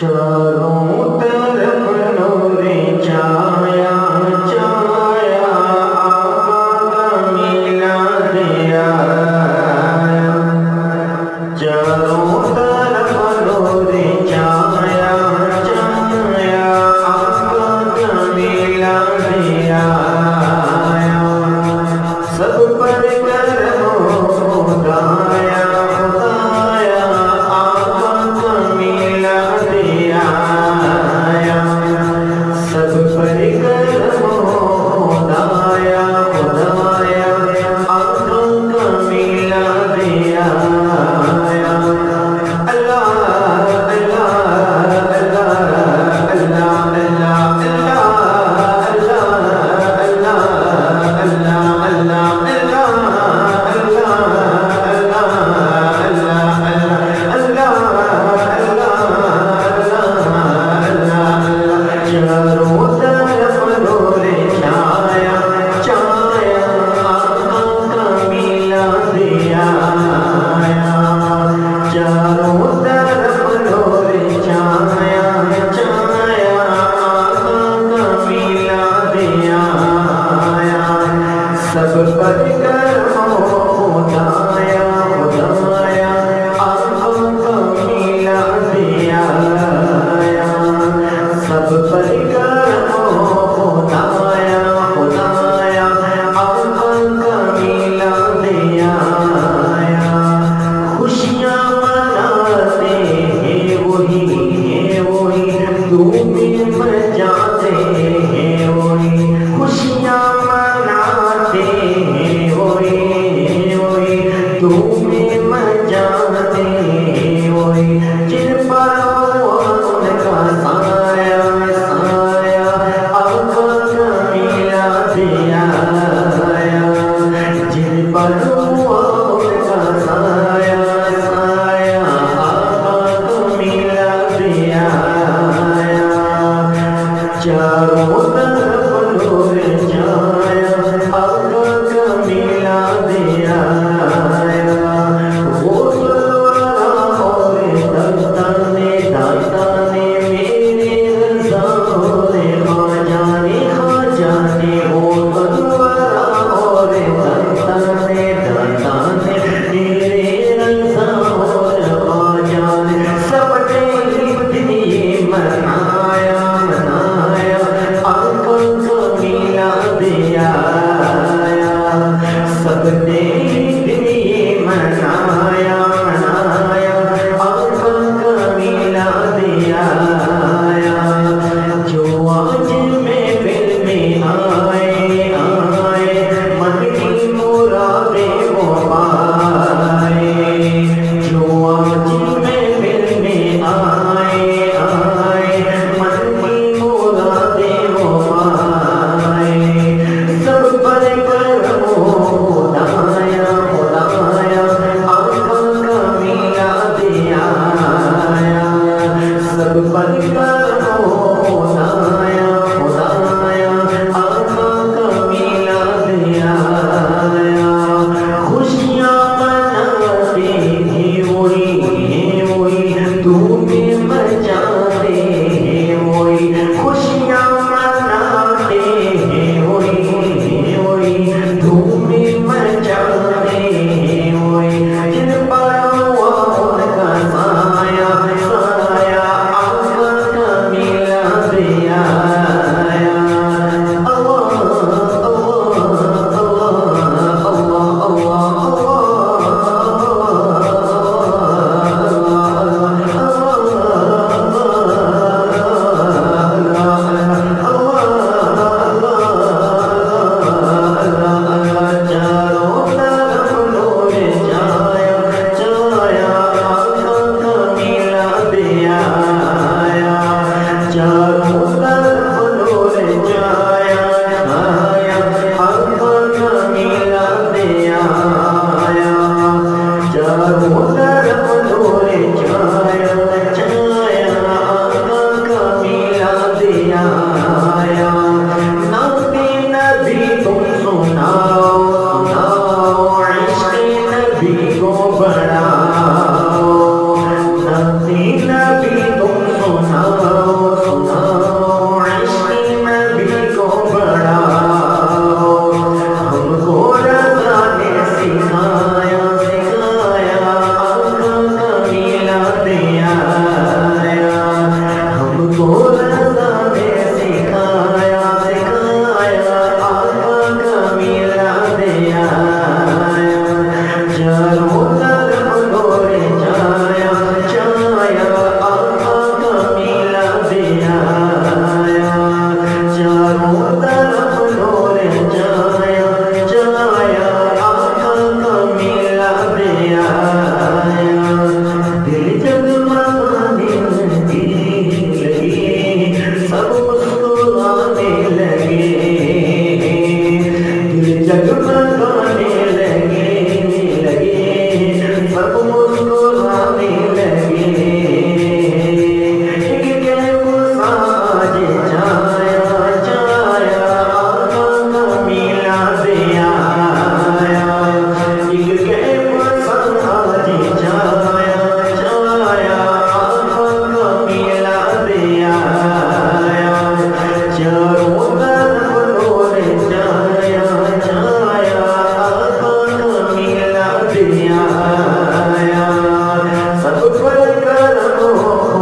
Chara. Oh. Oh, الكرم